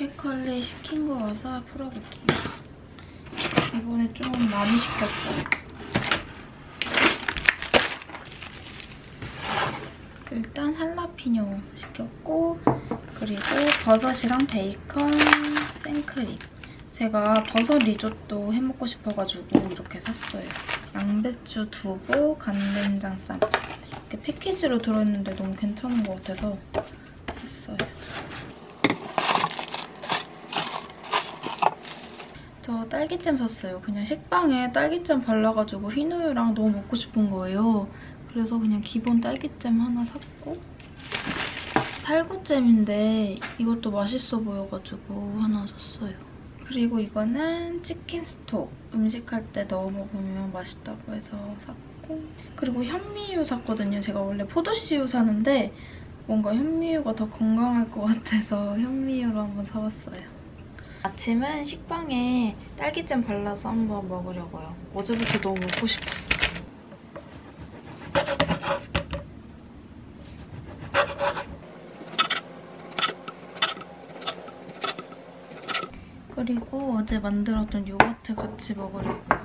포켓컬리 시킨 거 와서 풀어볼게요. 이번에 좀 많이 시켰어요. 일단 할라피뇨 시켰고 그리고 버섯이랑 베이컨, 생크림 제가 버섯 리조또 해먹고 싶어가지고 이렇게 샀어요. 양배추 두부, 간된장 쌈 이렇게 패키지로 들어있는데 너무 괜찮은 것 같아서 샀어요. 저 딸기잼 샀어요. 그냥 식빵에 딸기잼 발라가지고 흰우유랑 너무 먹고 싶은 거예요. 그래서 그냥 기본 딸기잼 하나 샀고 탈구잼인데 이것도 맛있어 보여가지고 하나 샀어요. 그리고 이거는 치킨 스톡. 음식할 때 넣어 먹으면 맛있다고 해서 샀고 그리고 현미유 샀거든요. 제가 원래 포도씨유 사는데 뭔가 현미유가 더 건강할 것 같아서 현미유로 한번 사봤어요. 아침은 식빵에 딸기잼 발라서 한번 먹으려고요. 어제부터 너무 먹고 싶었어요. 그리고 어제 만들었던 요거트 같이 먹으려고요.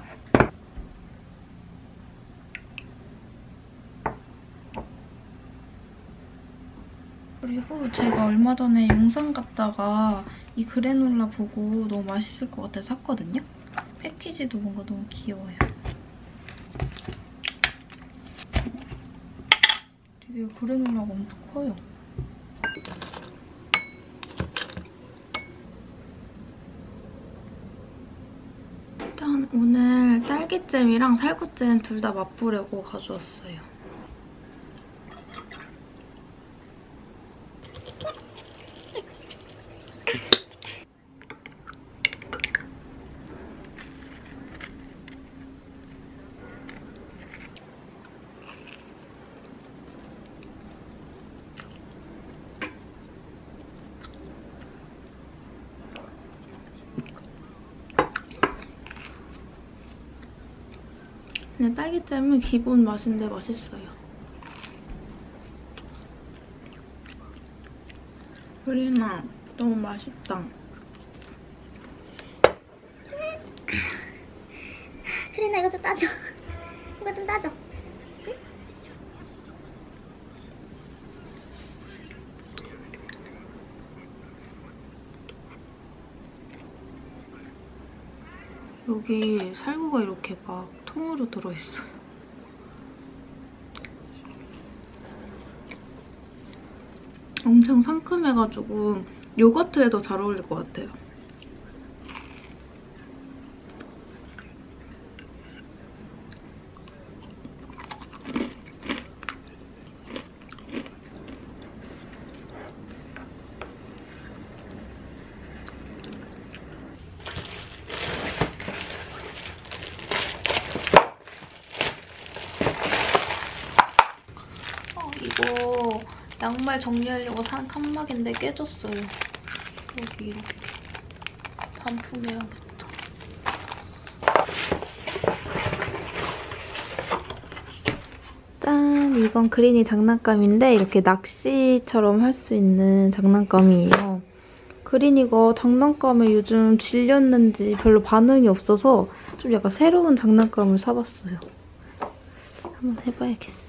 그리고 제가 얼마 전에 용산 갔다가 이 그래놀라 보고 너무 맛있을 것 같아서 샀거든요? 패키지도 뭔가 너무 귀여워요. 되게 그래놀라가 엄청 커요. 일단 오늘 딸기잼이랑 살구잼 둘 다 맛보려고 가져왔어요. 그냥 딸기잼은 기본 맛인데 맛있어요. 우리나 너무 맛있다. 그래 이거 좀 따줘 이거 좀 따줘 여기 살구가 이렇게 막 통으로 들어있어요. 엄청 상큼해가지고 요거트에 더잘 어울릴 것 같아요. 어, 이거 양말 정리하려고 산 칸막인데 깨졌어요. 여기 이렇게 반품해야겠다. 짠! 이건 그린이 장난감인데 이렇게 낚시처럼 할 수 있는 장난감이에요. 그린이가 장난감에 요즘 질렸는지 별로 반응이 없어서 좀 약간 새로운 장난감을 사봤어요. 한번 해봐야겠어.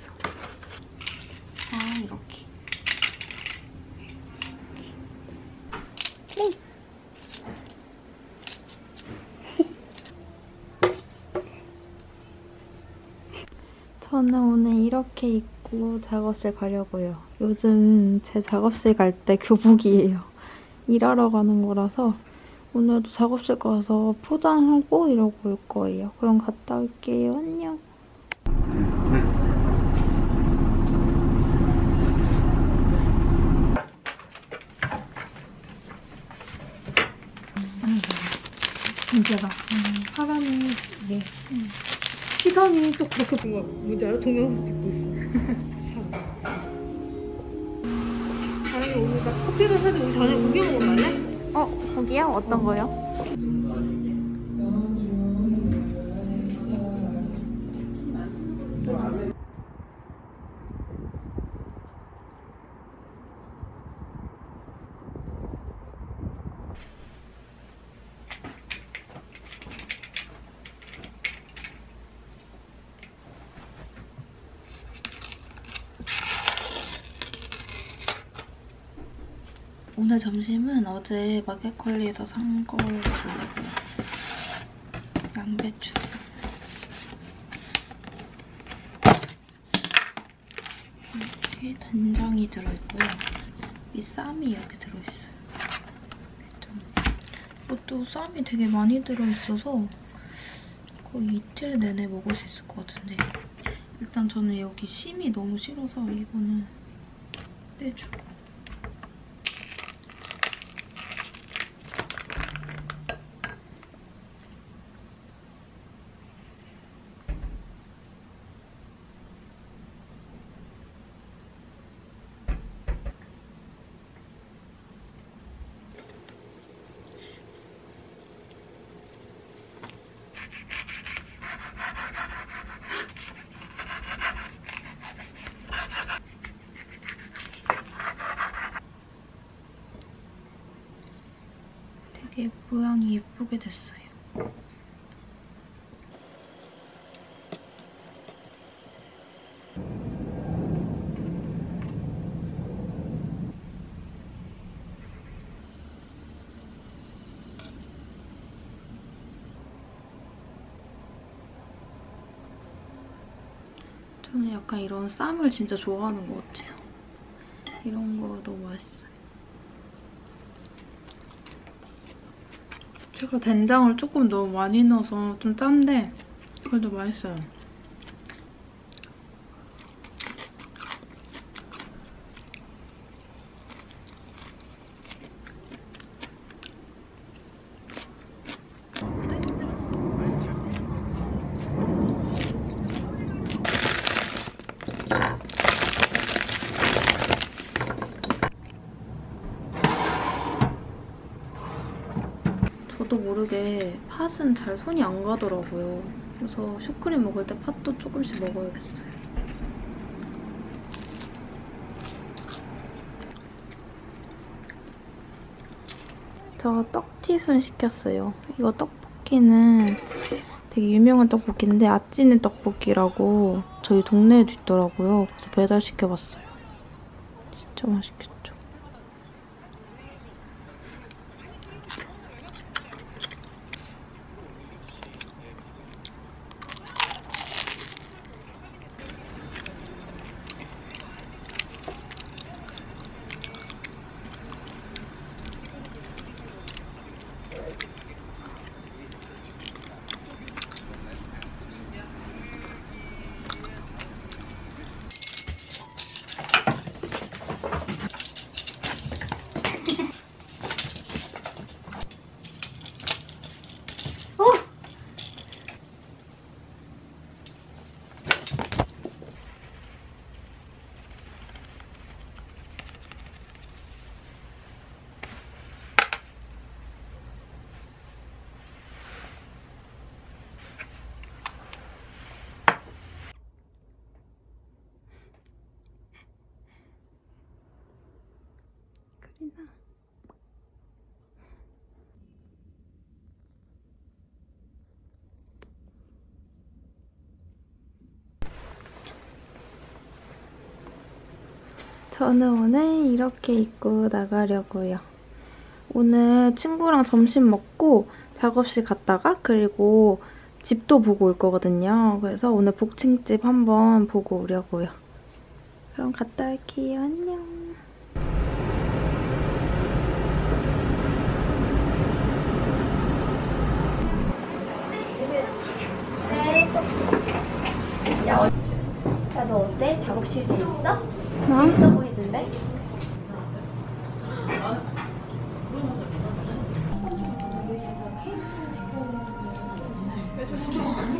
저는 오늘 이렇게 입고 작업실 가려고요. 요즘 제 작업실 갈 때 교복이에요. 일하러 가는 거라서 오늘도 작업실 가서 포장하고 이러고 올 거예요. 그럼 갔다 올게요. 안녕. 문제가 사람이 이게 시선이 또 그렇게 뭔가 뭔지 알아? 동영상 찍고 있어 아니 오늘 나 커피를 사도 우리 저녁 고기 먹으러 갈래? 어, 거기요? 어떤 거요? 오늘 점심은 어제 마켓컬리에서 산거 먹으려고요. 양배추 쌈. 이렇게 된장이 들어있고요. 이 쌈이 이렇게 들어있어요. 좀 이것도 쌈이 되게 많이 들어있어서 거의 이틀 내내 먹을 수 있을 것 같은데 일단 저는 여기 심이 너무 싫어서 이거는 떼주고 되게 모양이 예쁘게 됐어요. 저는 약간 이런 쌈을 진짜 좋아하는 것 같아요. 이런 거 너무 맛있어요. 제가 된장을 조금 너무 많이 넣어서 좀 짠데 그래도 맛있어요. 저도 모르게 팥은 잘 손이 안 가더라고요. 그래서 슈크림 먹을 때 팥도 조금씩 먹어야겠어요. 저 떡튀순 시켰어요. 이거 떡볶이는 되게 유명한 떡볶이인데 아찌네 떡볶이라고 저희 동네에도 있더라고요. 그래서 배달시켜봤어요. 진짜 맛있겠죠? 크리나. 저는 오늘 이렇게 입고 나가려고요. 오늘 친구랑 점심 먹고 작업실 갔다가 그리고 집도 보고 올 거거든요. 그래서 오늘 복층집 한번 보고 오려고요. 그럼 갔다 올게요. 안녕. 야, 너 작업실 재밌어? 뭐? 재밌어 보이던데?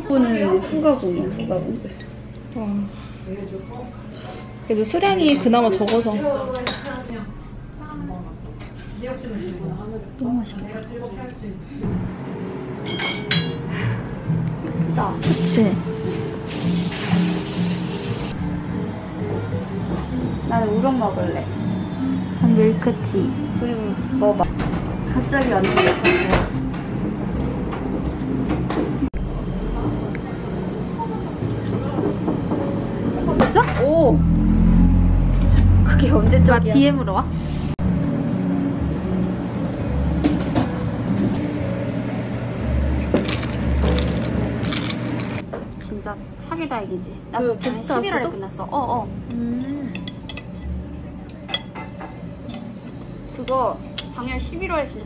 이거는 후가공이야, 후가공. 그래도 수량이 그나마 적어서 너무 맛있겠다. 그치? 나는 우렁 먹을래. 한 밀크티. 그리고 먹어. 갑자기 안 들렸어. 오! 그게 언제적이야? DM으로 와? 진짜 사기다 이기지. 나 그, 지금 11월에 끝났어. 어, 어. 음. 그거 작년 11월에 진짜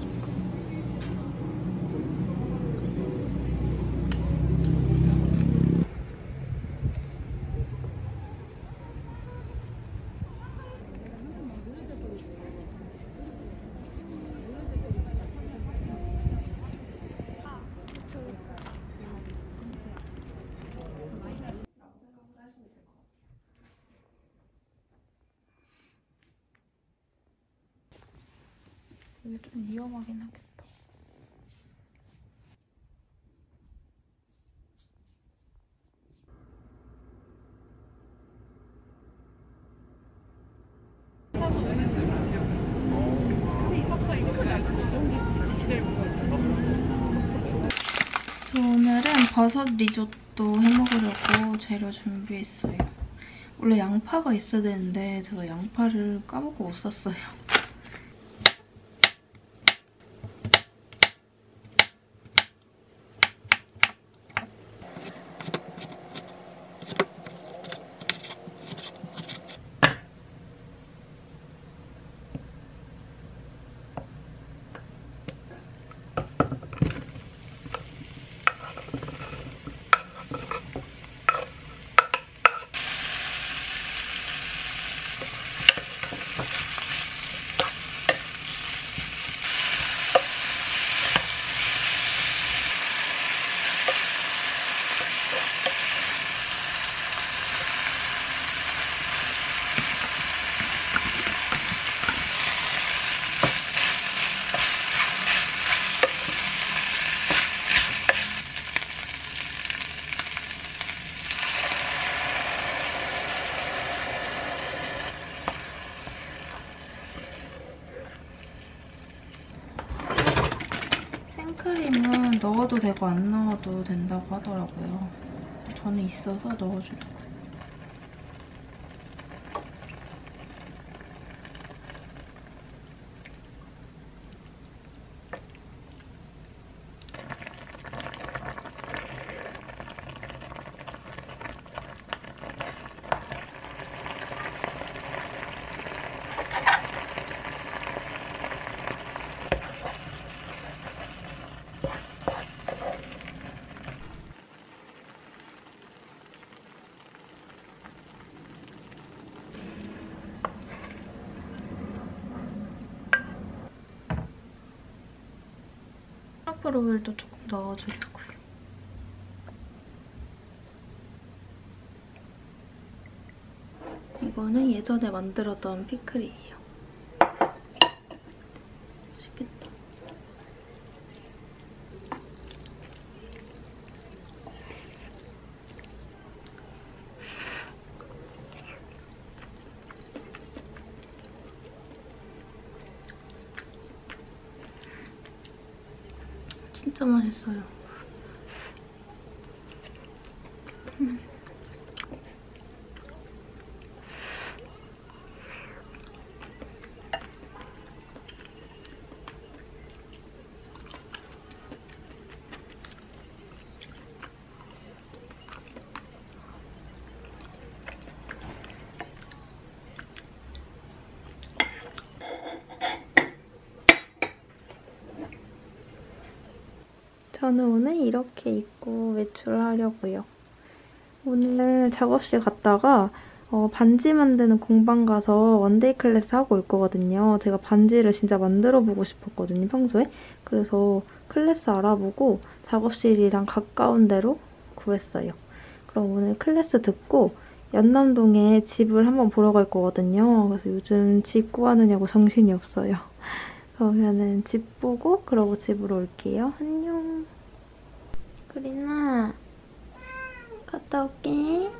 이게 좀 위험하긴 하겠다. 저 오늘은 버섯 리조또 해먹으려고 재료 준비했어요. 원래 양파가 있어야 되는데 제가 양파를 까먹고 못 샀어요. 생크림은 넣어도 되고 안 넣어도 된다고 하더라고요. 저는 있어서 넣어주려고. 트러플 오일도 조금 넣어주려고요. 이거는 예전에 만들었던 피클이에요. 진짜 맛있어요. 저는 오늘 이렇게 입고 외출하려고요. 오늘 작업실 갔다가 어, 반지 만드는 공방 가서 one day 클래스 하고 올 거거든요. 제가 반지를 진짜 만들어보고 싶었거든요, 평소에. 그래서 클래스 알아보고 작업실이랑 가까운 데로 구했어요. 그럼 오늘 클래스 듣고 연남동에 집을 한번 보러 갈 거거든요. 그래서 요즘 집 구하느냐고 정신이 없어요. 그러면은 집 보고 그러고 집으로 올게요. 안녕. 그리나 갔다 올게.